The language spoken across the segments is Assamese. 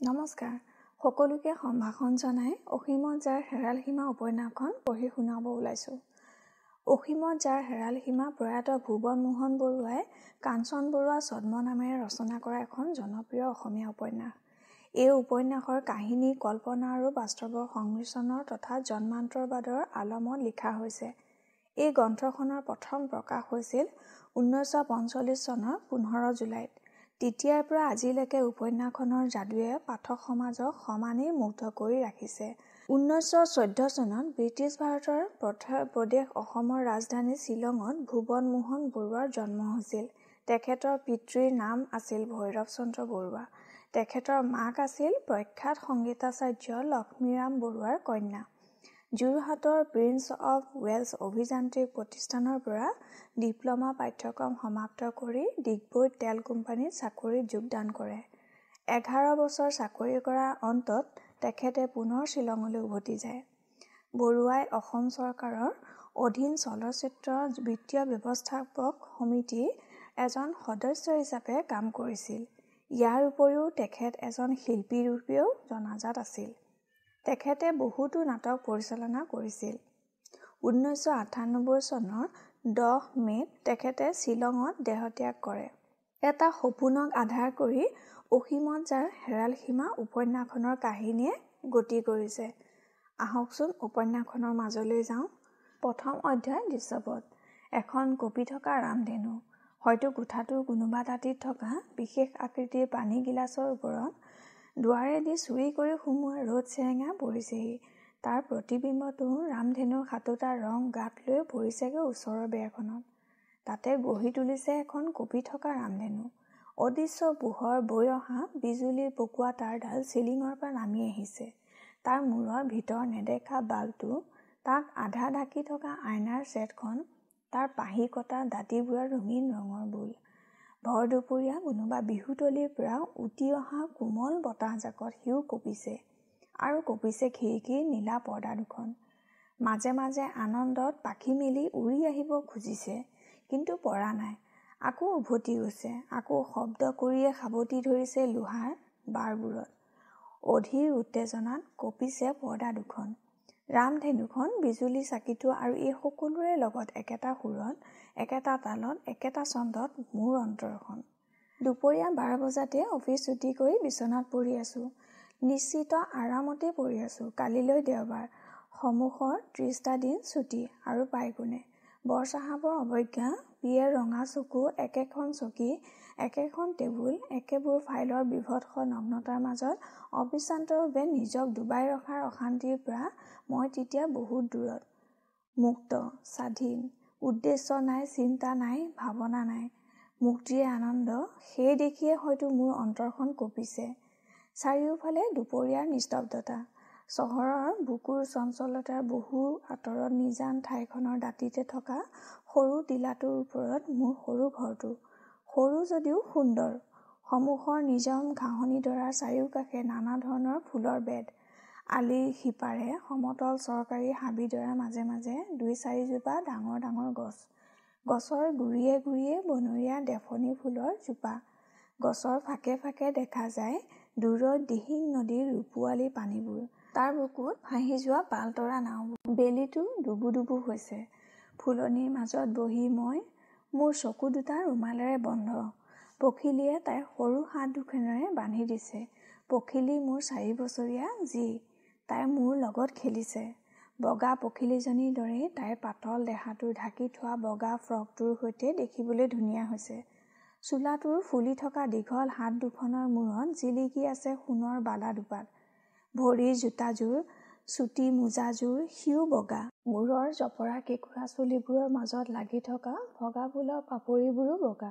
নমস্কাৰ। সকলোকে সম্ভাষণ জনাই অসীমত যাৰ হেৰাল সীমা উপন্যাসখন পঢ়ি শুনাব ওলাইছোঁ। অসীমত যাৰ হেৰাল সীমা প্ৰয়াত ভুৱন মোহন বৰুৱাই কাঞ্চন বৰুৱা ছদ্ম নামেৰে ৰচনা কৰা এখন জনপ্ৰিয় অসমীয়া উপন্যাস। এই উপন্যাসৰ কাহিনী কল্পনা আৰু বাস্তৱৰ সংমিশ্ৰণৰ তথা জন্মান্তৰবাদৰ আলমত লিখা হৈছে। এই গ্ৰন্থখনৰ প্ৰথম প্ৰকাশ হৈছিল ঊনৈছশ পঞ্চল্লিছ চনৰ পোন্ধৰ জুলাইত। তেতিয়াৰ পৰা আজিলৈকে উপন্যাসখনৰ যাদুৱে পাঠক সমাজক সমানেই মুগ্ধ কৰি ৰাখিছে। ঊনৈছশ চৈধ্য চনত ব্ৰিটিছ ভাৰতৰ প্ৰদেশ অসমৰ ৰাজধানী শ্বিলঙত ভুৱন মোহন বৰুৱাৰ জন্ম হৈছিল। তেখেতৰ পিতৃৰ নাম আছিল ভৈৰৱ চন্দ্ৰ বৰুৱা। তেখেতৰ মাক আছিল প্ৰখ্যাত সংগীতাচাৰ্য লক্ষ্মীৰাম বৰুৱাৰ কন্যা। যোৰহাটৰ প্ৰিন্স অৱ ৱেলছ অভিযান্ত্ৰিক প্ৰতিষ্ঠানৰ পৰা ডিপ্ল'মা পাঠ্যক্ৰম সমাপ্ত কৰি ডিগবৈ তেল কোম্পানীত চাকৰিত যোগদান কৰে। এঘাৰ বছৰ চাকৰি কৰাৰ অন্তত তেখেতে পুনৰ শ্বিলঙলৈ উভতি যায়। বৰুৱাই অসম চৰকাৰৰ অধীন চলচ্চিত্ৰ বিত্তীয় ব্যৱস্থাপক সমিতিৰ এজন সদস্য হিচাপে কাম কৰিছিল। ইয়াৰ উপৰিও তেখেত এজন শিল্পীৰূপেও জনাজাত আছিল। তেখেতে বহুতো নাটক পৰিচালনা কৰিছিল। ঊনৈছশ আঠানব্বৈ চনৰ দহ মে'ত তেখেতে শ্বিলঙত দেহত্যাগ কৰে। এটা সপোনক আধাৰ কৰি অসীমত যাৰ হেৰাল সীমা উপন্যাসখনৰ কাহিনীয়ে গতি কৰিছে। আহকচোন উপন্যাসখনৰ মাজলৈ যাওঁ। প্ৰথম অধ্যায় দৃশ্যপট। এখন কঁপি থকা ৰামধেনু। হয়তো কোঠাটোৰ কোনোবা দাঁতিত থকা বিশেষ আকৃতিৰ পানী গিলাচৰ ওপৰত দুৱাৰেদি চুৰি কৰি সোমোৱা ৰ'দ চেৰেঙা পৰিছেহি। তাৰ প্ৰতিবিম্বটো ৰামধেনুৰ সাতোটা ৰং গাত লৈ পৰিছেগৈ ওচৰৰ বেৰখনত। তাতে গঢ়ি তুলিছে এখন কঁপি থকা ৰামধেনু। অদৃশ্য পোহৰ বৈ অহা বিজুলীৰ পকোৱা তাঁৰডাল চিলিঙৰ পৰা নামি আহিছে। তাৰ মূৰৰ ভিতৰ নেদেখা বাল্বটো তাক আধা ঢাকি থকা আইনাৰ ছেটখন তাৰ পাহি কটা দাঁতিবোৰৰ ৰঙীন ৰঙৰ বোল। ভৰ দুপৰীয়া কোনোবা বিহুতলীৰ পৰা উটি অহা কোমল বতাহজাকত সিও কঁপিছে আৰু কঁপিছে খিৰিকীৰ নীলা পৰ্দা দুখন। মাজে মাজে আনন্দত পাখি মেলি উৰি আহিব খুজিছে কিন্তু পৰা নাই। আকৌ উভতি গৈছে আকৌ শব্দ কৰিয়ে সাৱটি ধৰিছে লোহাৰ বাৰবোৰত। অধীৰ উত্তেজনাত কঁপিছে পৰ্দা দুখন। ৰামধেনুখন বিজুলী চাকিটো আৰু এই সকলোৰে লগত একেটা সুৰত একেটা তালত একেটা ছন্দত মোৰ অন্তৰখন দুপৰীয়া বাৰ বজাতে অফিচ ছুটি কৰি বিচনাত পৰি আছোঁ। নিশ্চিত আৰামতে পৰি আছোঁ। কালিলৈ দেওবাৰ। সমুখৰ ত্ৰিছটা দিন ছুটি আৰু পাই কোনে? বৰচাহাবৰ অৱজ্ঞা বিয়ে ৰঙা চকু একেখন চকী একেখন টেবুল একেবোৰ ফাইলৰ বিভৎস নগ্নতাৰ মাজত অবিশ্ৰান্তভাৱে নিজক ডুবাই ৰখাৰ অশান্তিৰ পৰা মই তেতিয়া বহুত দূৰত। মুক্ত স্বাধীন উদ্দেশ্য নাই চিন্তা নাই ভাৱনা নাই। মুক্তিৰে আনন্দ সেই দেখিয়ে হয়তো মোৰ অন্তৰখন কঁপিছে। চাৰিওফালে দুপৰীয়াৰ নিস্তব্ধতা। চহৰৰ বুকুৰ চঞ্চলতাৰ বহু আঁতৰত নিজান ঠাইখনৰ দাঁতিতে থকা সৰু টিলাটোৰ ওপৰত মোৰ সৰু ঘৰটো। সৰু যদিও সুন্দৰ। সন্মুখৰ নিজম ঘাঁহনিডৰাৰ চাৰিওকাষে নানা ধৰণৰ ফুলৰ বেদ আলিৰ সিপাৰে সমতল চৰকাৰী হাবিডৰাৰ মাজে মাজে দুই চাৰিজোপা ডাঙৰ ডাঙৰ গছ। গছৰ গুৰিয়ে গুৰিয়ে বনৰীয়া ডেফনি ফুলৰ জোপা। গছৰ ফাকে ফাকে দেখা যায় দূৰত দিহিং নদীৰ ৰূপোৱালী পানীবোৰ। তাৰ বুকুত ভাহি যোৱা পালতৰা নাওবোৰ। বেলিটো ডুবু ডুবু হৈছে। ফুলনিৰ মাজত বহি মই মোৰ চকু দুটা ৰুমালেৰে বন্ধ। পখিলীয়ে তাইৰ সৰু হাত দুখনেৰে বান্ধি দিছে। পখিলী মোৰ চাৰি বছৰীয়া যি তাই মোৰ লগত খেলিছে। বগা পখিলীজনীৰ দৰেই তাইৰ পাতল দেহাটো ঢাকি থোৱা বগা ফ্ৰকটোৰ সৈতে দেখিবলৈ ধুনীয়া হৈছে। চোলাটোৰ ফুলি থকা দীঘল হাত দুখনৰ মূৰত জিলিকি আছে সোণৰ বালা দুপাত। ভৰিৰ জোতাযোৰ চুটি মোজাযোৰ সিও বগা। মূৰৰ জপৰা কেঁকুৰা চুলিবোৰৰ মাজত লাগি থকা বগা ফুলৰ পাপৰিবোৰো বগা।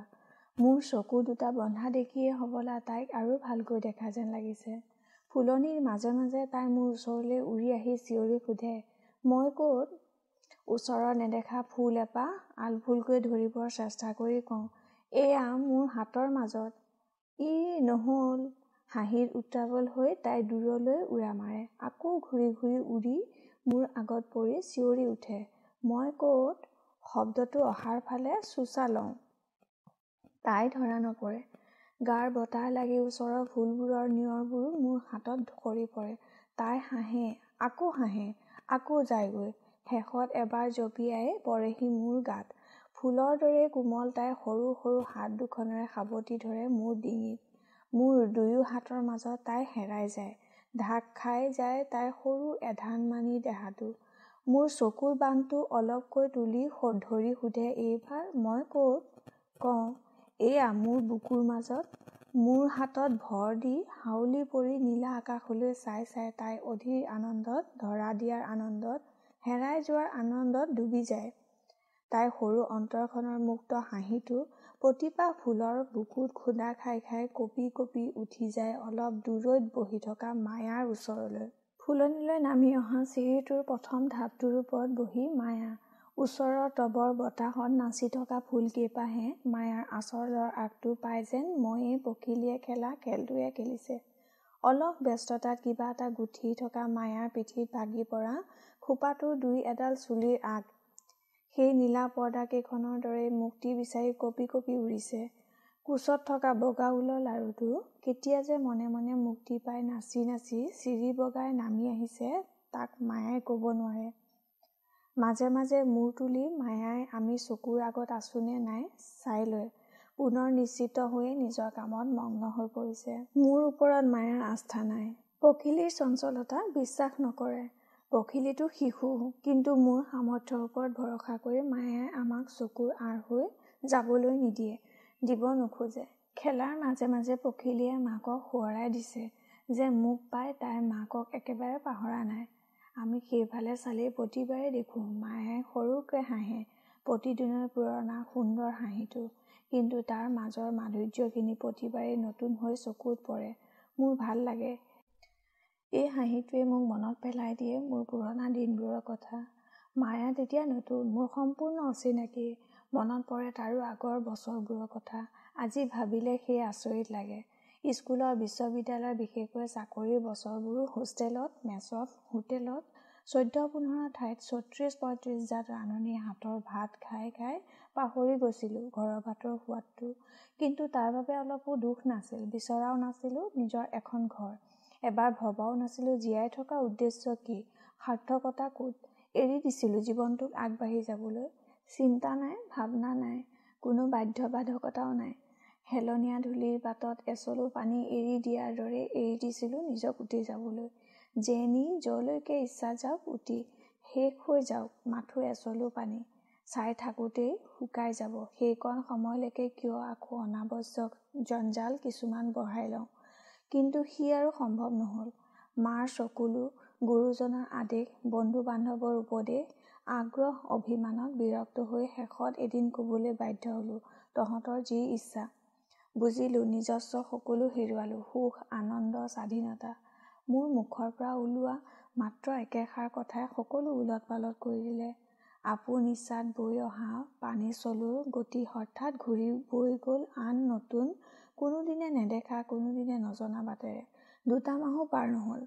মোৰ চকু দুটা বন্ধা দেখিয়ে হবলা তাইক আৰু ভালকৈ দেখা যেন লাগিছে। ফুলনিৰ মাজে মাজে তাই মোৰ ওচৰলৈ উৰি আহি চিঞৰি সোধে মই ক'ত? ওচৰৰ নেদেখা ফুল এপাহ আলফুলকৈ ধৰিবৰ চেষ্টা কৰি কওঁ এয়া মোৰ হাতৰ মাজত। ই নহ'ল। হাঁহিত উত্ৰাৱল হৈ তাই দূৰলৈ উৰা মাৰে আকৌ ঘূৰি ঘূৰি উৰি মোৰ আগত পৰি চিঞৰি উঠে মই ক'ত? শব্দটো অহাৰ ফালে চোঁচা লওঁ। তাই ধৰা নপৰে। গাৰ বতাহ লাগি ওচৰৰ ফুলবোৰৰ নিয়ৰবোৰ মোৰ হাতত সৰি পৰে। তাই হাঁহে আকৌ হাঁহে আকৌ যায়গৈ। শেষত এবাৰ জঁপিয়াই পৰেহি মোৰ গাত। ফুলৰ দৰে কোমল তাই সৰু সৰু হাত দুখনেৰে সাৱটি ধৰে মোৰ ডিঙিত। মোৰ দুয়ো হাতৰ মাজত তাই হেৰাই যায়। ঢাক খাই যায় তাইৰ সৰু এধানমানি দেহাটো। মোৰ চকুৰ বান্ধটো অলপকৈ তুলি ধৰি সোধে এইবাৰ মই ক'ত? কওঁ এয়া মোৰ বুকুৰ মাজত মোৰ হাতত ভৰ দি হাউলি পৰি নীলা আকাশলৈ চাই চাই তাই অধীৰ আনন্দত ধৰা দিয়াৰ আনন্দত হেৰাই যোৱাৰ আনন্দত ডুবি যায়। তাইৰ সৰু অন্তৰখনৰ মুক্ত হাঁহিটো প্ৰতিপা ফুলৰ বুকুত খুন্দা খাই খাই কঁপি কঁপি উঠি যায় অলপ দূৰৈত বহি থকা মায়াৰ ওচৰলৈ। ফুলনিলৈ নামি অহা চিৰিটোৰ প্ৰথম ঢাপটোৰ ওপৰত বহি মায়া ওচৰৰ টবৰ বতাহত নাচি থকা ফুলকেইপাহে মায়াৰ আঁচলৰ আগটো পাই যেন ময়েই পখিলীয়ে খেলা খেলটোৱে খেলিছে। অলপ ব্যস্ততাত কিবা এটা গুঠি থকা মায়াৰ পিঠিত ভাগি পৰা খোপাটোৰ দুই এডাল চুলিৰ আগ। সেই নীলা পৰ্দাকেইখনৰ দৰেই মুক্তি বিচাৰি কঁপি কঁপি উৰিছে। কোচত থকা বগা ঊলৰ লাৰুটো কেতিয়া যে মনে মনে মুক্তি পাই নাচি নাচি চিৰি বগাই নামি আহিছে তাক মায়াই ক'ব নোৱাৰে। মাজে মাজে মূৰ তুলি মায়াই আমি চকুৰ আগত আছোনে নাই চাই লয় পুনৰ নিশ্চিত হৈয়ে নিজৰ কামত মগ্ন হৈ পৰিছে। মোৰ ওপৰত মায়াৰ আস্থা নাই। পখিলীৰ চঞ্চলতাক বিশ্বাস নকৰে। পখিলীটো শিশু কিন্তু মোৰ সামৰ্থ্যৰ ওপৰত ভৰসা কৰি মায়াই আমাক চকুৰ আঁৰ হৈ যাবলৈ নিদিয়ে দিব নোখোজে। খেলাৰ মাজে মাজে পখিলীয়ে মাকক সোঁৱৰাই দিছে যে মোক পাই তাইৰ মাকক একেবাৰে পাহৰা নাই। আমি সেইফালে চালেই প্ৰতিবাৰে দেখোঁ মায়ে সৰুকৈ হাঁহে। প্ৰতিদিনৰ পুৰণা সুন্দৰ হাঁহিটো। কিন্তু তাৰ মাজৰ মাধুৰ্যখিনি প্ৰতিবাৰেই নতুন হৈ চকুত পৰে। মোৰ ভাল লাগে। এই হাঁহিটোৱে মোক মনত পেলাই দিয়ে মোৰ পুৰণা দিনবোৰৰ কথা। মায়া তেতিয়া নতুন মোৰ সম্পূৰ্ণ অচিনাকি। মনত পৰে তাৰো আগৰ বছৰবোৰৰ কথা। আজি ভাবিলে সেই আচৰিত লাগে। স্কুলৰ বিশ্ববিদ্যালয়ৰ বিশেষকৈ চাকৰিৰ বছৰবোৰো হোষ্টেলত মেছত হোটেলত চৈধ্য পোন্ধৰ ঠাইত ছত্ৰিছ পঁয়ত্ৰিছজাত ৰান্ধনি হাতৰ ভাত খাই খাই পাহৰি গৈছিলোঁ ঘৰৰ ভাতৰ সোৱাদটো। কিন্তু তাৰ বাবে অলপো দুখ নাছিল বিচৰাও নাছিলোঁ নিজৰ এখন ঘৰ। এবাৰ ভবাও নাছিলোঁ জীয়াই থকা উদ্দেশ্য কি সাৰ্থকতা ক'ত? এৰি দিছিলোঁ জীৱনটোক আগবাঢ়ি যাবলৈ। চিন্তা নাই ভাৱনা নাই কোনো বাধ্যবাধকতাও নাই। হেলনীয়া ধূলিৰ বাটত এচলু পানী এৰি দিয়াৰ দৰে এৰি দিছিলোঁ নিজক উটি যাবলৈ। জেনি যলৈকে ইচ্ছা যাওক উটি শেষ হৈ যাওক মাথো এচলু পানী। চাই থাকোঁতেই শুকাই যাব। সেইকণ সময়লৈকে কিয় আকৌ অনাৱশ্যক জঞ্জাল কিছুমান বঢ়াই লওঁ। কিন্তু সি আৰু সম্ভৱ নহ'ল। মাৰ চকুলো গুৰুজনৰ আদেশ বন্ধু বান্ধৱৰ উপদেশ আগ্ৰহ অভিমানত বিৰক্ত হৈ শেষত এদিন ক'বলৈ বাধ্য হ'লোঁ। তহঁতৰ যি ইচ্ছা। বুজিলোঁ নিজস্ব সকলো হেৰুৱালোঁ। সুখ আনন্দ স্বাধীনতা। মোৰ মুখৰ পৰা ওলোৱা মাত্ৰ একেষাৰ কথাই সকলো ওলট পালট কৰি দিলে। আপোন ইচ্ছাত বৈ অহা পানী চলুৰ গতি হঠাৎ ঘূৰি বৈ গ'ল আন নতুন কোনোদিনে নেদেখা কোনোদিনে নজনা বাটেৰে। দুটা মাহো পাৰ নহ'ল।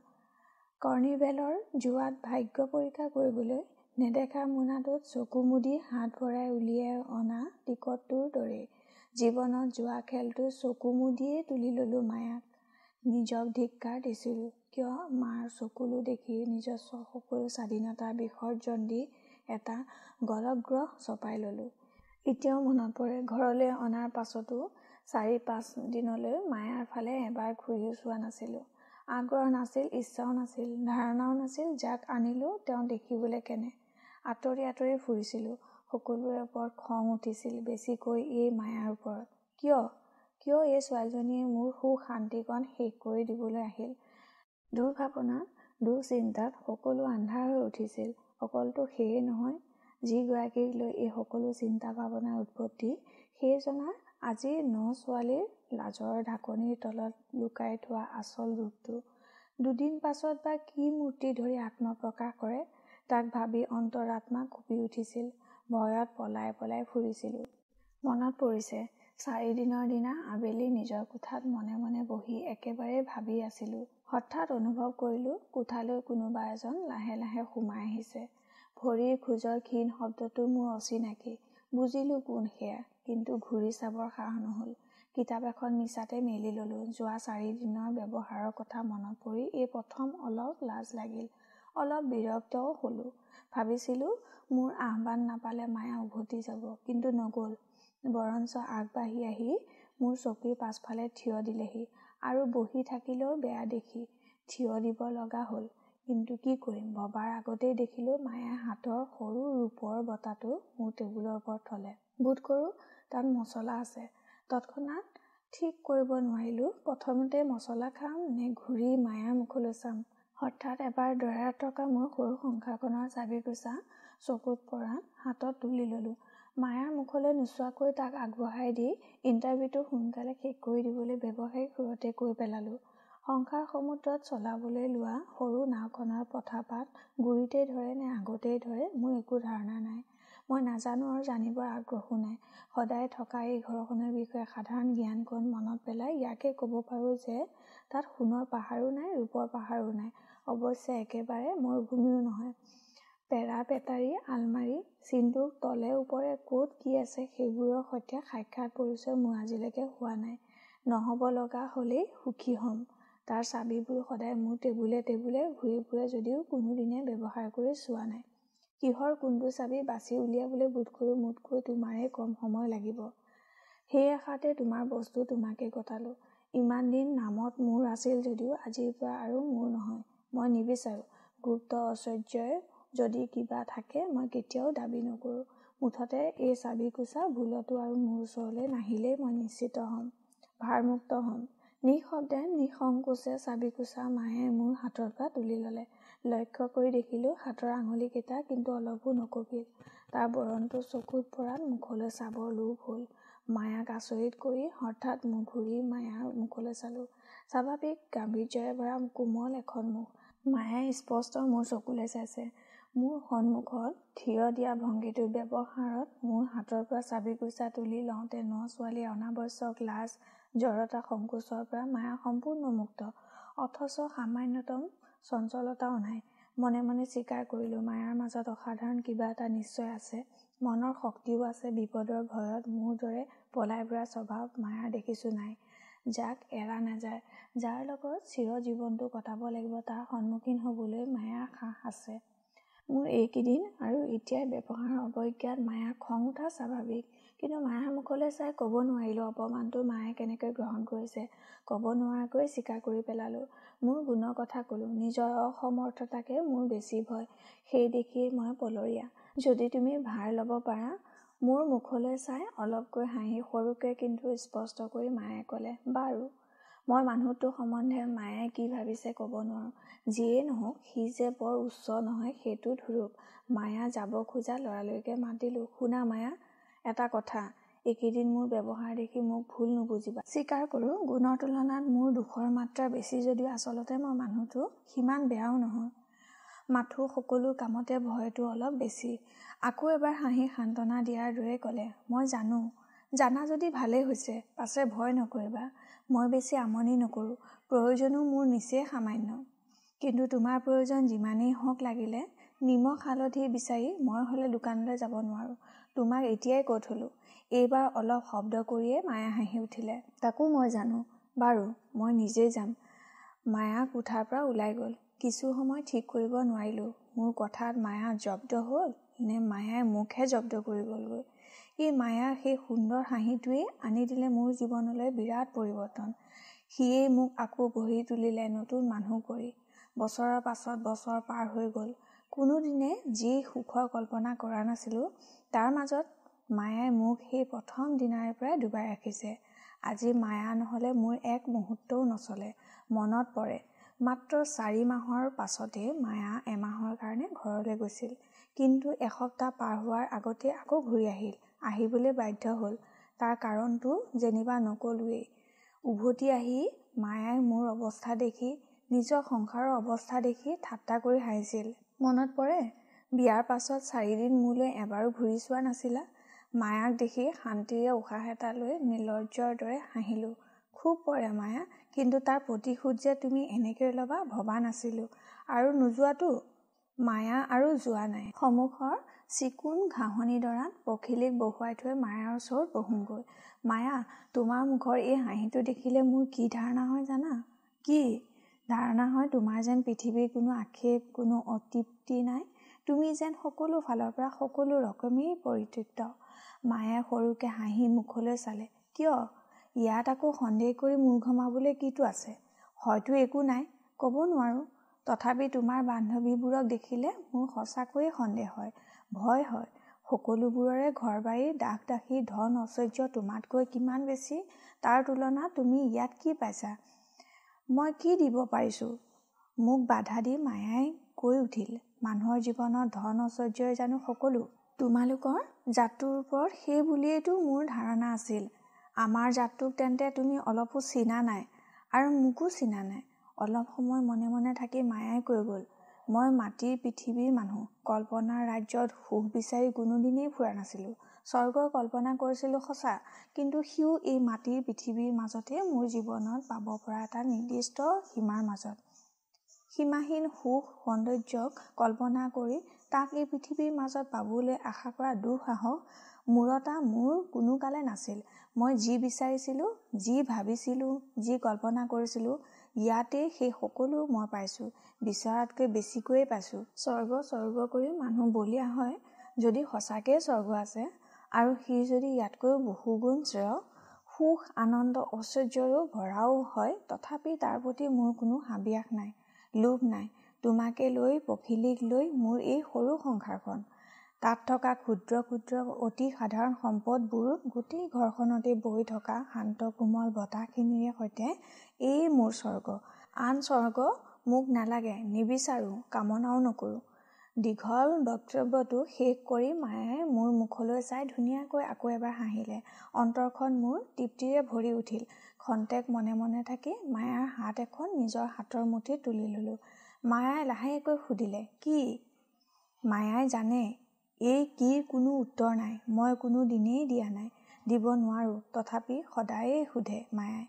কৰ্ণিভেলৰ যোৱাত ভাগ্য পৰীক্ষা কৰিবলৈ নেদেখা মোনাটোত চকু মুদি হাত ভৰাই উলিয়াই অনা টিকটটোৰ দৰেই। জীৱনত যোৱা খেলটো চকু মুদিয়েই তুলি ল'লোঁ মায়াক। নিজক ধিক্কাৰ দিছিলোঁ। কিয়? মাৰ চকুলো দেখি নিজস্ব সকলো স্বাধীনতা বিসৰ্জন দি এটা গলগ্ৰহ চপাই ল'লোঁ। এতিয়াও মনত পৰে ঘৰলৈ অনাৰ পাছতো চাৰি পাঁচ দিনলৈ মায়াৰ ফালে এবাৰ ঘূৰিও চোৱা নাছিলোঁ। আগ্ৰহ নাছিল ইচ্ছাও নাছিল ধাৰণাও নাছিল যাক আনিলোঁ তেওঁ দেখিবলৈ কেনে। আঁতৰি আঁতৰি ফুৰিছিলোঁ। সকলোৰে ওপৰত খং উঠিছিল বেছিকৈ এই মায়াৰ ওপৰত। কিয়? কিয় এই ছোৱালীজনীয়ে মোৰ সুখ শান্তিকণ শেষ কৰি দিবলৈ আহিল? দুৰ্ভাৱনা দুশ্চিন্তাত সকলো আন্ধাৰ হৈ উঠিছিল। অকলতো সেয়ে নহয় যিগৰাকীক লৈ এই সকলো চিন্তা ভাৱনাৰ উৎপত্তি সেইজনাৰ আজিৰ ন ছোৱালীৰ লাজৰ ঢাকনিৰ তলত লুকাই থোৱা আচল ৰূপটো। দুদিন পাছত বা কি মূৰ্তি ধৰি আত্মপ্ৰকাশ কৰে তাক ভাবি অন্তৰাত্মা কঁপি উঠিছিল। ভয়ত পলাই পলাই ফুৰিছিলোঁ। মনত পৰিছে চাৰিদিনৰ দিনা আবেলি নিজৰ কোঠাত মনে মনে বহি একেবাৰে ভাবি আছিলোঁ। হঠাৎ অনুভৱ কৰিলোঁ কোঠালৈ কোনোবা এজন লাহে লাহে সোমাই আহিছে। ভৰিৰ খোজৰ ক্ষীণ শব্দটো মোৰ অচিনাকি। বুজিলোঁ কোন সেয়া কিন্তু ঘূৰি চাবৰ সাহ নহ'ল। কিতাপ এখন মিছাতে মেলি ললোঁ। যোৱা চাৰিদিনৰ ব্যৱহাৰৰ কথা মনত পৰি এই প্ৰথম অলপ লাজ লাগিল। অলপ বিৰক্তও হলোঁ। ভাবিছিলোঁ মোৰ আহ্বান নাপালে মায়া উভতি যাব কিন্তু নগ'ল। বৰঞ্চ আগবাঢ়ি আহি মোৰ চকীৰ পাছফালে থিয় দিলেহি আৰু বহি থাকিলেও বেয়া দেখি থিয় দিব লগা হ'ল। কিন্তু কি কৰিম ভবাৰ আগতেই দেখিলোঁ মায়ে হাতৰ সৰু ৰূপৰ বঁটাটো মোৰ টেবুলৰ ওপৰত থলে। বোধ কৰোঁ তাত মছলা আছে। তৎক্ষণাত ঠিক কৰিব নোৱাৰিলোঁ প্ৰথমতে মছলা খাম নে ঘূৰি মায়াৰ মুখলৈ চাম। হঠাৎ এবাৰ দৰাত থকা মোৰ সৰু সংসাৰখনৰ চাবিকোচা চকুত পৰা হাতত তুলি ললোঁ। মায়াৰ মুখলৈ নোচোৱাকৈ তাক আগবঢ়াই দি ইণ্টাৰভিউটো সোনকালে শেষ কৰি দিবলৈ ব্যৱসায়িক সুৰতে কৈ পেলালোঁ। সংসাৰ সমুদ্ৰত চলাবলৈ লোৱা সৰু নাওখনৰ পথাপাত গুৰিতেই ধৰে নে আগতেই ধৰে মোৰ একো ধাৰণা নাই। মই নাজানো আৰু জানিবৰ আগ্ৰহো নাই। সদায় থকা এই ঘৰখনৰ বিষয়ে সাধাৰণ জ্ঞানকণ মনত পেলাই ইয়াকে ক'ব পাৰোঁ যে তাত সোণৰ পাহাৰো নাই ৰূপৰ পাহাৰো নাই। অৱশ্যে একেবাৰে মৰুভূমিও নহয়। পেৰা পেটাৰী আলমাৰী চিন্দুক তলে ওপৰে ক'ত কি আছে সেইবোৰৰ সৈতে সাক্ষাৎ পৰিচয় মোৰ আজিলৈকে হোৱা নাই। নহ'ব লগা হ'লেই সুখী হ'ম। তাৰ চাবিবোৰ সদায় মোৰ টেবুলে টেবুলে ঘূৰি ফুৰে যদিও কোনোদিনে ব্যৱহাৰ কৰি চোৱা নাই। কিহৰ কোনটো চাবি বাছি উলিয়াবলৈ বোধ কৰোঁ মোতকৈ তোমাৰেই কম সময় লাগিব। সেই আশাতে তোমাৰ বস্তু তোমাকে গতালোঁ। ইমান দিন নামত মোৰ আছিল যদিও আজিৰ পৰা আৰু মোৰ নহয়। মই নিবিচাৰোঁ। গুপ্ত ঐশ্বৰ্যই যদি কিবা থাকে মই কেতিয়াও দাবী নকৰোঁ। মুঠতে এই চাবিকোচা ভুলতো আৰু মোৰ ওচৰলৈ নাহিলেই মই নিশ্চিত হ'ম ভাৰমুক্ত হ'ম। নিঃশব্দে নিঃসংকোচে চাবিকোচা মায়ে মোৰ হাতৰ পৰা তুলি ল'লে। লক্ষ্য কৰি দেখিলোঁ হাতৰ আঙুলিকেইটা কিন্তু অলপো নকঁপিল। তাৰ বৰণটো চকুত পৰাত মুখলৈ চাবৰ লোভ হ'ল। মায়াক আচৰিত কৰি হঠাৎ মুখ ঘূৰি মায়াৰ মুখলৈ চালোঁ। স্বাভাৱিক গাম্ভীৰ্যৰে ভৰা কোমল এখন মুখ। মায়ে স্পষ্ট মোৰ চকুলৈ চাইছে। মোৰ সন্মুখত থিয় দিয়া ভংগীটোৰ ব্যৱহাৰত মোৰ হাতৰ পৰা চাবিকোচা তুলি লওঁতে ন ছোৱালীৰ অনাৱশ্যক লাজ জড়তা সংকোচৰ পৰা মায়া সম্পূৰ্ণ মুক্ত। অথচ সামান্যতম চঞ্চলতাও নাই। মনে মনে স্বীকাৰ কৰিলোঁ মায়াৰ মাজত অসাধাৰণ কিবা এটা নিশ্চয় আছে। মনৰ শক্তিও আছে বিপদৰ ভয়ত মোৰ দৰে পলাই ফুৰা স্বভাৱ মায়াৰ দেখিছোঁ নাই। যাক এৰা নাযায়। যাৰ লগত চিৰ জীৱনটো কটাব লাগিব তাৰ সন্মুখীন হ'বলৈ মায়াৰ সাহ আছে। মোৰ এইকেইদিন আৰু এতিয়াই ব্যৱহাৰৰ অৱজ্ঞাত মায়াৰ খং উঠা স্বাভাৱিক। কিন্তু মায়াৰ মুখলৈ চাই ক'ব নোৱাৰিলোঁ অপমানটো মায়ে কেনেকৈ গ্ৰহণ কৰিছে। ক'ব নোৱাৰাকৈ স্বীকাৰ কৰি পেলালোঁ। মোৰ গুণৰ কথা ক'লোঁ নিজৰ অসমৰ্থতাকে মোৰ বেছি ভয়। সেই দেখিয়েই মই পলৰীয়া। যদি তুমি ভাৰ ল'ব পাৰা মোৰ মুখলৈ চাই অলপকৈ হাঁহি সৰুকৈ কিন্তু স্পষ্ট কৰি মায়ে ক'লে বাৰু মই মানুহটো সম্বন্ধে মায়ে কি ভাবিছে ক'ব নোৱাৰোঁ। যিয়েই নহওক সি যে বৰ উচ্চ নহয় সেইটো ধুৰুপ মায়া যাব খোজা ল'ৰালৈকে মাতিলোঁ। শুনা মায়া এটা কথা এইকেইদিন মোৰ ব্যৱহাৰ দেখি মোক ভুল নুবুজিবা। স্বীকাৰ কৰোঁ গুণৰ তুলনাত মোৰ দুখৰ মাত্ৰা বেছি যদিও আচলতে মই মানুহটো সিমান বেয়াও নহয়। মাথো সকলো কামতে ভয়টো অলপ বেছি। আকৌ এবাৰ হাঁহি সান্তনা দিয়াৰ দৰে ক'লে মই জানো জানা যদি ভালেই হৈছে পাছে ভয় নকৰিবা মই বেছি আমনি নকৰোঁ প্ৰয়োজনো মোৰ নিচেই সামান্য। কিন্তু তোমাৰ প্ৰয়োজন যিমানেই হওক লাগিলে নিমখ হালধি বিচাৰি মই হ'লে দোকানলৈ যাব নোৱাৰোঁ। তোমাক এতিয়াই কৈ থলোঁ এইবাৰ অলপ শব্দ কৰিয়ে মায়া হাঁহি উঠিলে। তাকো মই জানো বাৰু মই নিজেই যাম। মায়া কোঠাৰ পৰা ওলাই গ'ল। কিছু সময় ঠিক কৰিব নোৱাৰিলোঁ। মোৰ কথাত মায়া জব্দ হ'ল নে মায়াই মুখহে জব্দ কৰি গ'লগৈ এই মায়াৰ সেই সুন্দৰ হাঁহিটোৱেই আনি দিলে মোৰ জীৱনলৈ বিৰাট পৰিৱৰ্তন। সিয়েই মোক আকৌ গঢ়ি তুলিলে নতুন মানুহ কৰি। বছৰৰ পাছত বছৰ পাৰ হৈ গ'ল। কোনোদিনে যি সুখৰ কল্পনা কৰা নাছিলোঁ তাৰ মাজত মায়াই মোক সেই প্ৰথম দিনাৰে পৰাই ডুবাই ৰাখিছে। আজি মায়া নহ'লে মোৰ এক মুহূৰ্তও নচলে। মনত পৰে। মাত্ৰ চাৰি মাহৰ পাছতেই মায়া এমাহৰ কাৰণে ঘৰলৈ গৈছিল। কিন্তু এসপ্তাহ পাৰ হোৱাৰ আগতে আকৌ ঘূৰি আহিল। আহিবলৈ বাধ্য হ'ল। তাৰ কাৰণটো যেনিবা নক'লোৱেই। উভতি আহি মায়াই মোৰ অৱস্থা দেখি নিজৰ সংসাৰৰ অৱস্থা দেখি ঠাট্টা কৰি হাঁহিছিল। মনত পৰে? বিয়াৰ পাছত চাৰিদিন মোলৈ এবাৰো ঘূৰি চোৱা নাছিলা। মায়াক দেখি শান্তিৰে উশাহ এটা লৈ নিৰ্লজ্জৰ দৰে হাঁহিলোঁ। খুব পৰে মায়া কিন্তু তাৰ প্ৰতিশোধ যে তুমি এনেকৈ ল'বা ভবা নাছিলোঁ। আৰু নোযোৱাতো মায়া আৰু যোৱা নাই। সন্মুখৰ চিকুণ ঘাঁহনিডৰাত পখিলীক বহুৱাই থৈ মায়াৰ ওচৰত বহোঁগৈ। মায়া তোমাৰ মুখৰ এই হাঁহিটো দেখিলে মোৰ কি ধাৰণা হয় জানা? কি ধাৰণা হয়? তোমাৰ যেন পৃথিৱীৰ কোনো আক্ষেপ কোনো অতৃপ্তি নাই। তুমি যেন সকলো ফালৰ পৰা সকলো ৰকমেই পৰিতৃপ্ত। মায়ে সৰুকে হাঁহি মুখলৈ চালে কিয়? ইয়াত আকৌ সন্দেহ কৰি মূৰ ঘমাবলৈ কিটো আছে। হয়তো একো নাই ক'ব নোৱাৰোঁ। তথাপি তোমাৰ বান্ধৱীবোৰক দেখিলে মোৰ সঁচাকৈয়ে সন্দেহ হয় ভয় হয়। সকলোবোৰৰে ঘৰ বাৰী দাস দাসী ধন ঐশ্বৰ্য তোমাতকৈ কিমান বেছি? তাৰ তুলনাত তুমি ইয়াত কি পাইছা? মই কি দিব পাৰিছোঁ? মোক বাধা দি মায়াই কৈ উঠিল। মানুহৰ জীৱনত ধন ঐশ্বৰ্যই জানো সকলো। তোমালোকৰ জাতটোৰ ওপৰত সেই বুলিয়েইতো মোৰ ধাৰণা আছিল। আমাৰ জাতটোক তেন্তে তুমি অলপো চিনা নাই আৰু মোকো চিনা নাই। অলপ সময় মনে মনে থাকি মায়াই কৈ গ'ল। মই মাটিৰ পৃথিৱীৰ মানুহ। কল্পনাৰ ৰাজ্যত সুখ বিচাৰি কোনোদিনেই ফুৰা নাছিলোঁ। স্বৰ্গৰ কল্পনা কৰিছিলোঁ সঁচা কিন্তু সিও এই মাটিৰ পৃথিৱীৰ মাজতে মোৰ জীৱনত পাব পৰা এটা নিৰ্দিষ্ট সীমাৰ মাজত। সীমাহীন সুখ সৌন্দৰ্যক কল্পনা কৰি তাক এই পৃথিৱীৰ মাজত পাবলৈ আশা কৰা দুঃসাহস মূৰতা মোৰ কোনো কালে নাছিল। মই যি বিচাৰিছিলোঁ যি ভাবিছিলোঁ যি কল্পনা কৰিছিলোঁ ইয়াতেই সেই সকলো মই পাইছোঁ। বিচৰাতকৈ বেছিকৈয়ে পাইছোঁ। স্বৰ্গ স্বৰ্গ কৰি মানুহ বলীয়া হয় যদি সঁচাকৈয়ে স্বৰ্গ আছে আৰু সি যদি ইয়াতকৈও বহুগুণ শ্ৰেয় সুখ আনন্দ ঐশ্বৰ্যৰো ভৰাও হয় তথাপি তাৰ প্ৰতি মোৰ কোনো হাবিয়াস নাই লোভ নাই। তোমাকে লৈ পখিলীক লৈ মোৰ এই সৰু সংসাৰখন। তাত থকা ক্ষুদ্ৰ ক্ষুদ্ৰ অতি সাধাৰণ সম্পদবোৰ গোটেই ঘৰখনতে বৈ থকা শান্ত কোমল বতাহখিনিৰে সৈতে এই মোৰ স্বৰ্গ। আন স্বৰ্গ মোক নালাগে নিবিচাৰোঁ কামনাও নকৰোঁ। দীঘল বক্তব্যটো শেষ কৰি মায়ে মোৰ মুখলৈ চাই ধুনীয়াকৈ আকৌ এবাৰ হাঁহিলে। অন্তৰখন মোৰ তৃপ্তিৰে ভৰি উঠিল। খন্তেক মনে মনে থাকি মায়াৰ হাত এখন নিজৰ হাতৰ মুঠিত তুলি ল'লোঁ। মায়াই লাহেকৈ সুধিলে কি? মায়াই জানে? এই কি কোনো উত্তৰ নাই। মই কোনো দিনেই দিয়া নাই। দিব নোৱাৰোঁ। তথাপি সদায়েই সোধে মায়াই।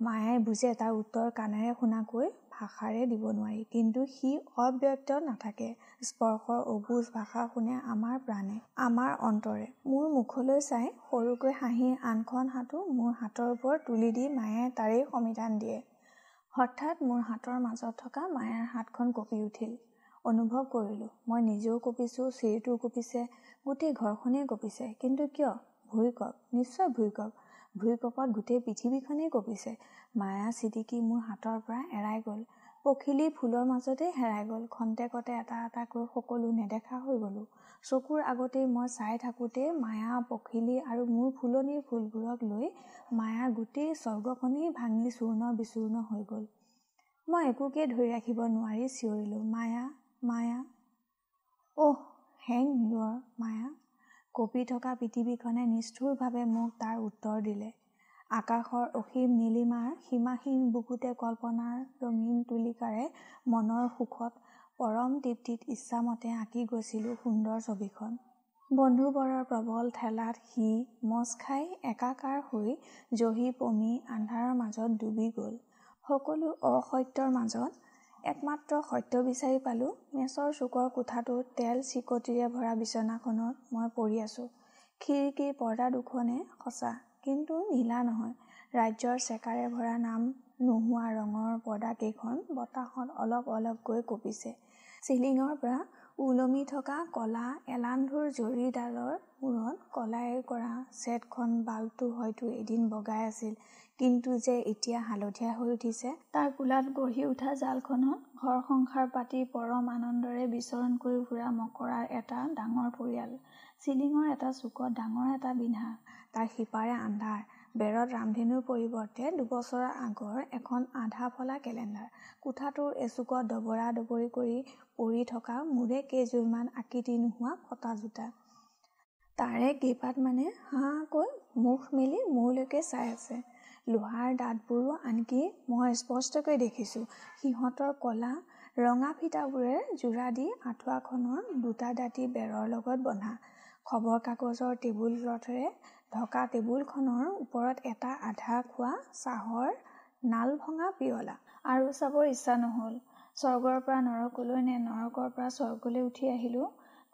মায়াই বুজে তাৰ উত্তৰ কাণেৰে শুনাকৈ ভাষাৰে দিব নোৱাৰি। কিন্তু সি অব্যক্ত নাথাকে। স্পৰ্শৰ অবুজ ভাষা শুনে আমাৰ প্ৰাণে আমাৰ অন্তৰে। মোৰ মুখলৈ চাই সৰুকৈ হাঁহি আনখন হাতো মোৰ হাতৰ ওপৰত তুলি দি মায়ে তাৰেই সমিধান দিয়ে। হঠাৎ মোৰ হাতৰ মাজত থকা মায়াৰ হাতখন কঁপি উঠিল। অনুভৱ কৰিলোঁ। মই নিজেও কঁপিছোঁ চিৰিটোও কঁপিছে গোটেই ঘৰখনেই কঁপিছে। কিন্তু কিয়? ভূঁইকঁপ নিশ্চয় ভূঁইকঁপ। ভূঁইকঁপত গোটেই পৃথিৱীখনেই কঁপিছে। মায়া চিটিকি মোৰ হাতৰ পৰা এৰাই গ'ল। পখিলী ফুলৰ মাজতে হেৰাই গ'ল। খন্তেকতে এটা এটাকৈ সকলো নেদেখা হৈ গ'লোঁ। চকুৰ আগতেই মই চাই থাকোঁতেই মায়া পখিলী আৰু মোৰ ফুলনিৰ ফুলবোৰক লৈ মায়াৰ গোটেই স্বৰ্গখনেই ভাঙি চূৰ্ণ বিচূৰ্ণ হৈ গ'ল। মই একোকে ধৰি ৰাখিব নোৱাৰি চিঞৰিলোঁ মায়া মায়া। অহ হেং ইউৰ মায়া। কঁপি থকা পৃথিৱীখনে নিষ্ঠুৰভাৱে মোক তাৰ উত্তৰ দিলে। আকাশৰ অসীম নীলিমাৰ সীমাহীন বুকুতে কল্পনাৰ ৰঙীন তুলিকাৰে মনৰ সুখত পৰম তৃপ্তিত ইচ্ছামতে আঁকি গৈছিলোঁ সুন্দৰ ছবিখন। বন্ধুবৰৰ প্ৰবল ঠেলাত সি মচ খাই একাকাৰ হৈ জহি পমি আন্ধাৰৰ মাজত ডুবি গ'ল। সকলো অসত্যৰ মাজত একমাত্ৰ সত্য বিচাৰি পালোঁ। মেচৰ চুকৰ কোঠাটোত তেল চিকটিৰে ভৰা বিচনাখনত মই পৰি আছোঁ। খিৰিকীৰ পৰ্দা দুখনে সঁচা কিন্তু নীলা নহয়। ৰাজ্যৰ চেকাৰে ভৰা নাম নোহোৱা ৰঙৰ পৰ্দাকেইখন বতাহত অলপ অলপকৈ কঁপিছে। চিলিঙৰ পৰা ওলমি থকা কলা এলান্ধুৰ জৰীডালৰ মূৰত কলাই কৰা ছেটখন বাল্বটো হয়তো এদিন বগাই আছিল। কিন্তু যে এতিয়া হালধীয়া হৈ উঠিছে তাৰ কোলাত গঢ়ি উঠা জালখনত ঘৰ সংসাৰ পাতি পৰম আনন্দৰে বিচৰণ কৰি ফুৰা মকৰাৰ এটা ডাঙৰ পৰিয়াল। চিলিঙৰ এটা চুকত ডাঙৰ এটা বিন্ধা তাৰ সিপাৰে আন্ধাৰ। বেৰত ৰামধেনুৰ পৰিৱৰ্তে দুবছৰৰ আগৰ এখন আধা ফলা কেলেণ্ডাৰ। কোঠাটোৰ এচুকত দবৰা দবৰি কৰি পৰি থকা মূৰে কেইযোৰমান আকৃতি নোহোৱা ফটা জোতা। তাৰে কেইপাতমানে হাঁহাকৈ মুখ মেলি মোৰলৈকে চাই আছে। লোহাৰ দাঁতবোৰো আনকি মই স্পষ্টকৈ দেখিছোঁ। সিহঁতৰ কলা ৰঙা ফিটাবোৰে যোৰা দি আঁঠুৱাখনৰ দুটা দাঁতি বেৰৰ লগত বন্ধা। খবৰ কাগজৰ টেবুল ক্লথেৰে ঢকা টেবুলখনৰ ওপৰত এটা আধা খোৱা চাহৰ নাল ভঙা পিয়লা। আৰু চাবৰ ইচ্ছা নহ'ল। স্বৰ্গৰ পৰা নৰকলৈ নে নৰকৰ পৰা স্বৰ্গলৈ উঠি আহিলোঁ।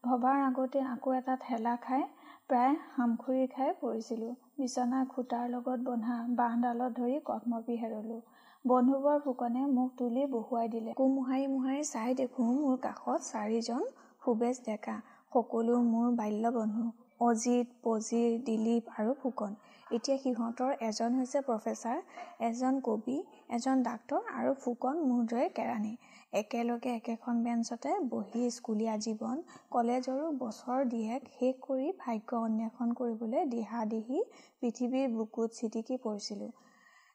ভবাৰ আগতে আকৌ এটা ঠেলা খাই প্ৰায় হামখুৰি খাই পৰিছিলোঁ। বিচনাৰ খুটাৰ লগত বন্ধা বাঁহডালত ধৰি কঠমপি হেৰুলোঁ বন্ধুবৰ ফুকনে মোক তুলি বহুৱাই দিলে। কু মোহাৰি মোহাৰি চাই দেখোঁ মোৰ কাষত চাৰিজন সুবেশ ডেকা সকলো মোৰ বাল্য বন্ধু অজিত পজিৰ দিলীপ আৰু ফুকন। এতিয়া সিহঁতৰ এজন হৈছে প্ৰফেচাৰ এজন কবি এজন ডাক্তৰ আৰু ফুকন মোৰ দৰে কেৰাণী। একেলগে একেখন বেঞ্চতে বহি স্কুলীয়া জীৱন কলেজৰো বছৰ দিয়েক শেষ কৰি ভাগ্য অন্বেষণ কৰিবলৈ দিহা দিহি পৃথিৱীৰ বুকুত ছিটিকি পৰিছিলোঁ।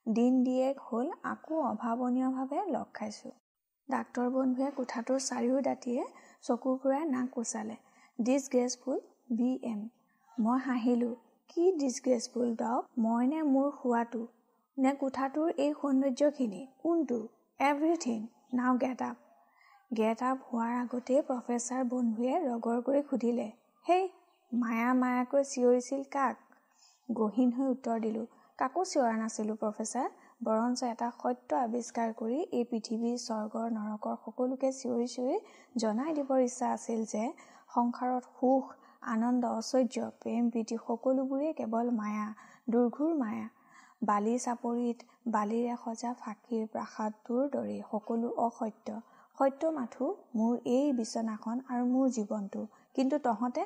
দিন দিয়েক হ'ল আকৌ অভাৱনীয়ভাৱে লগ খাইছোঁ। ডাক্তৰ বন্ধুৱে কোঠাটোৰ চাৰিও দাঁতিয়ে চকু ফুৰাই নাক কোচালে। ডিছগ্ৰেছফুল বি এম মই হাঁহিলোঁ কি ডিছগ্ৰেছফুল ডক? মই নে মোৰ শোৱাটো? নে কোঠাটোৰ এই সৌন্দৰ্যখিনি? কোনটো? এভৰিথিং। নাও গেট আপ গেট আপ হোৱাৰ আগতেই প্ৰফেচাৰ বন্ধুৱে ৰগৰ কৰি সুধিলে হেই মায়া মায়াকৈ চিঞৰিছিল কাক? গহীন হৈ উত্তৰ দিলোঁ কাকো চিঞৰা নাছিলোঁ প্ৰফেচাৰ বৰঞ্চ এটা সত্য আৱিষ্কাৰ কৰি এই পৃথিৱীৰ স্বৰ্গৰ নৰকৰ সকলোকে চিঞৰি চিঞৰি জনাই দিবৰ ইচ্ছা আছিল যে সংসাৰত সুখ আনন্দ ঐশ্বৰ্য প্ৰেম প্ৰীতি সকলোবোৰেই কেৱল মায়া দুৰ্ঘুৰ মায়া। বালি চাপৰিত বালিৰে সজা ফাঁকীৰ প্ৰাসাদটোৰ দৰেই সকলো অসত্য। সত্য মাথো মোৰ এই বিচনাখন আৰু মোৰ জীৱনটো। কিন্তু তহঁতে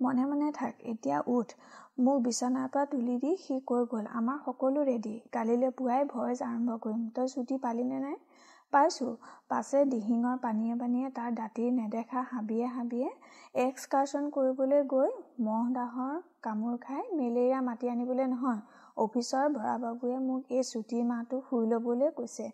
মনে মনে থাক এতিয়া উঠ। মোক বিচনাৰ পৰা তুলি দি সি কৈ গ'ল আমাৰ সকলো ৰেডি কালিলৈ পুৱাই ভইচ আৰম্ভ কৰিম। তই ছুটি পালিনে নাই? পাইছোঁ। পাছে দিহিঙৰ পানীয়ে পানীয়ে তাৰ দাঁতিৰ নেদেখা হাবিয়ে হাবিয়ে এক্সকাৰ্ছন কৰিবলৈ গৈ মহ দাহৰ কামোৰ খাই মেলেৰিয়া মাতি আনিবলৈ নহয়। অফিচৰ বৰাবাবুৱে মোক এই ছুটীৰ মাহটো শুই ল'বলৈ কৈছে।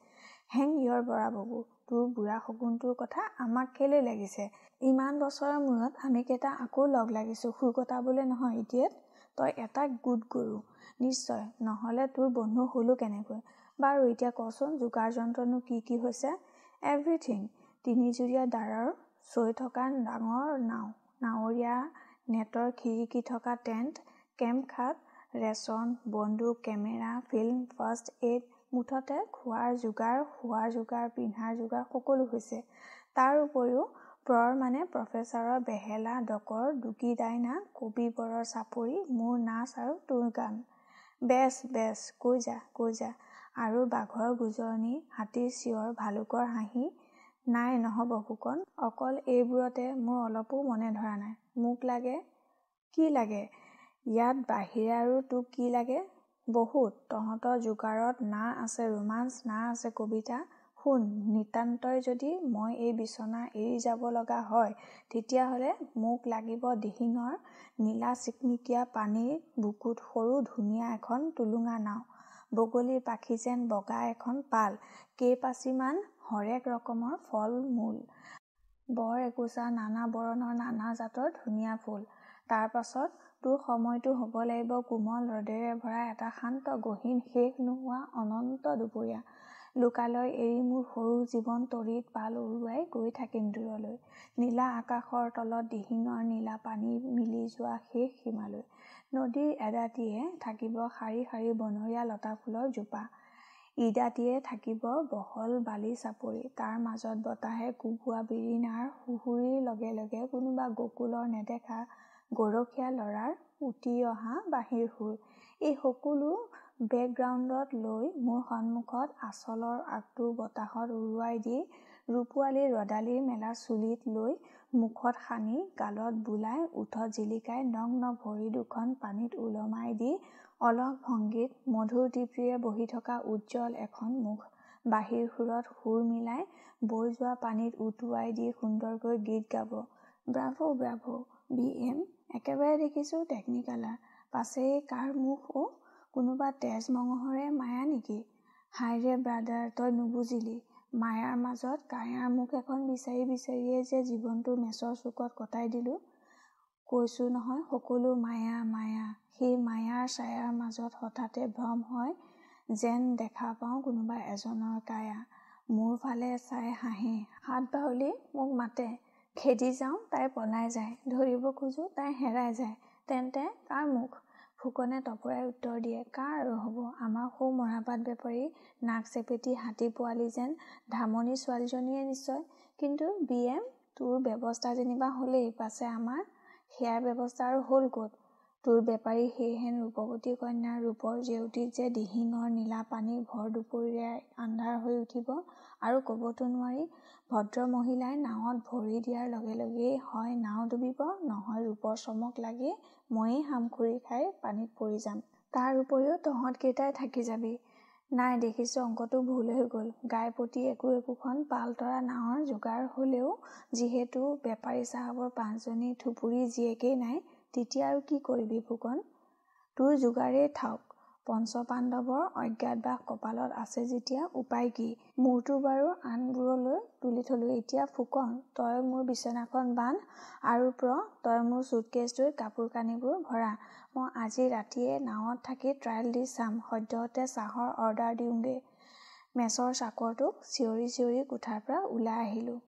হেং ইয়ৰ বৰাবাবু তোৰ বুঢ়া সপোনটোৰ কথা আমাক কেলৈ লাগিছে? ইমান বছৰৰ মূৰত আমি কেইটা আকৌ লগ লাগিছোঁ শুই কটাবলৈ নহয় এতিয়াত তই এটা গোট গৰু। নিশ্চয় নহ'লে তোৰ বন্ধু হ'লো কেনেকৈ? বাৰু এতিয়া কচোন যোগাৰ যন্ত্ৰনো কি কি হৈছে? এভৰিথিং তিনিজুৰীয়া দাঁৰৰ চৈ থকা ডাঙৰ নাও নাৱৰীয়া নেটৰ খিৰিকী থকা টেণ্ট কেম্প খাট ৰেচন বন্দুক কেমেৰা ফিল্ম ফাৰ্ষ্ট এইড মুঠতে খোৱাৰ যোগাৰ শোৱাৰ যোগাৰ পিন্ধাৰ যোগাৰ সকলো হৈছে। তাৰ উপৰিও প্ৰৰ মানে প্ৰফেচাৰৰ বেহেলা ডকৰ দুকি ডাইনা কবিবৰৰ চাপৰি মোৰ নাচ আৰু তোৰ গান। বেছ বেছ কৈ যা কৈ যা। আৰু বাঘৰ গোজৰণি হাতীৰ চিঞৰ ভালুকৰ হাঁহি নাই নহ'ব ফুকন। অকল এইবোৰতে মোৰ অলপো মনে ধৰা নাই। মোক লাগে কি লাগে? ইয়াত বাহিৰে আৰু তোক কি লাগে? বহুত। তহঁতৰ যোগাৰত না আছে ৰোমাঞ্চ না আছে কবিতা। শুন নিতান্তই যদি মই এই বিচনা এৰি যাব লগা হয় তেতিয়াহ'লে মোক লাগিব দিহিঙৰ নীলা চিকমিকিয়া পানীৰ বুকুত সৰু ধুনীয়া এখন টুলুঙা নাও। বগলীৰ পাখি যেন বগা এখন পাল। কেইপাচিমান হৰেক ৰকমৰ ফল মূল। বৰ একোচা নানা বৰণৰ নানা জাতৰ ধুনীয়া ফুল। তাৰ পাছত তোৰ সময়টো হ'ব লাগিব। কোমল ৰ'দেৰে ভৰা এটা শান্ত গহীন শেষ নোহোৱা অনন্ত দুপৰীয়া। লোকালয় এৰি মোৰ সৰু জীৱন তৰিত পাল উৰুৱাই গৈ থাকিম দূৰলৈ। নীলা আকাশৰ তলত দিহিঙৰ নীলা পানী মিলি যোৱা শেষ সীমালৈ। নদীৰ এদাঁতিয়ে থাকিব শাৰী শাৰী বনৰীয়া লতাফুলৰ জোপা। ইদাঁতিয়ে থাকিব বহল বালি চাপৰি। তাৰ মাজত বতাহে কোবোৱা বিৰিণাৰ সুহুৰিৰ লগে লগে কোনোবা গকুলৰ নেদেখা গৰখীয়া ল'ৰাৰ উটি অহা বাঁহীৰ সুৰ। এই সকলো বেকগ্ৰাউণ্ডত লৈ মোৰ সন্মুখত আচলৰ আগটো বতাহত উৰুৱাই দি ৰূপোৱালী ৰদালি মেলা চুলিত লৈ মুখত সানি গালত বোলাই ওঠত জিলিকাই নগ্ন ভৰি দুখন পানীত ওলমাই দি অলস ভংগীত মধুৰ তৃপ্তিৰে বহি থকা উজ্জ্বল এখন মুখ। বাঁহীৰ সুৰত সুৰ মিলাই বৈ যোৱা পানীত উটুৱাই দি সুন্দৰকৈ গীত গাব। Bravo Bravo. বি এম একেবাৰে দেখিছোঁ টেকনিকালাৰ পাছে এই কাৰ মুখ অ' কোনোবা তেজ মঙহৰে মায়া নেকি? হাইৰে ব্ৰাদাৰ তই নুবুজিলি। মায়াৰ মাজত কায়াৰ মুখ এখন বিচাৰি বিচাৰিয়েই যে জীৱনটো মেচৰ চুকত কটাই দিলোঁ। কৈছোঁ নহয় সকলো মায়া মায়া। সেই মায়াৰ ছায়াৰ মাজত হঠাতে ভ্ৰম হয় যেন দেখা পাওঁ কোনোবা এজনৰ কায়া। মোৰ ফালে চাই হাঁহে হাত বাউলি মোক মাতে। খেদি যাওঁ তাই পলাই যায়। ধৰিব খোজোঁ তাই হেৰাই যায়। তেন্তে কাৰ মুখ ফুকনে তপৰাই উত্তৰ দিয়ে কাৰ আৰু হ'ব? আমাৰ সৌ মৰাপাট বেপাৰী নাক চেপেটি হাতী পোৱালি যেন ধামনী ছোৱালীজনীয়ে নিশ্চয়। কিন্তু বি এম তোৰ ব্যৱস্থা যেনিবা হ'লেই পাছে আমাৰ সেয়াৰ ব্যৱস্থা আৰু হ'ল ক'ত? তোৰ বেপাৰী সেইহেন ৰূপৱতী কন্যাৰ ৰূপৰ জেউতিত যে দিহিঙৰ নীলা পানী ভৰ দুপৰীয়াই আন্ধাৰ হৈ উঠিব আৰু কবতো নোৱাৰি ভদ্ৰমহিলাই নাৱত ভৰি দিয়াৰ লগে লগেই হয় নাও ডুবিব নহয় ৰূপৰ চমক লাগি ময়েই হামখুৰি খাই পানীত পৰি যাম। তাৰ উপৰিও তহঁতকেইটাই থাকি যাবি? নাই দেখিছোঁ অংকটো ভুল হৈ গ'ল। গাইপতি একো একোখন পালতৰা নাৱৰ যোগাৰ হ'লেও যিহেতু বেপাৰী চাহাবৰ পাঁচজনী থুপুৰী জীয়েকেই নাই তেতিয়া আৰু কি কৰিবি ফুকন? তোৰ যোগাৰেই থাওক। পঞ্চপাণ্ডৱৰ অজ্ঞাতবাস কপালত আছে যেতিয়া উপায় কি মোৰতো বাৰু আনবোৰলৈ তুলি থলোঁ। এতিয়া ফুকন তই মোৰ বিছনাখন বান্ধ আৰু প্ৰ তই মোৰ ছুটকেছটোত কাপোৰ-কানিবোৰ ভৰা। মই আজি ৰাতিয়ে নাৱত থাকি ট্ৰায়েল দি চাম সদ্যহতে চাহৰ অৰ্ডাৰ দিওঁগৈ। মেছৰ চাকৰটোক চিঞৰি চিঞৰি কোঠাৰপৰা ওলাই আহিলোঁ।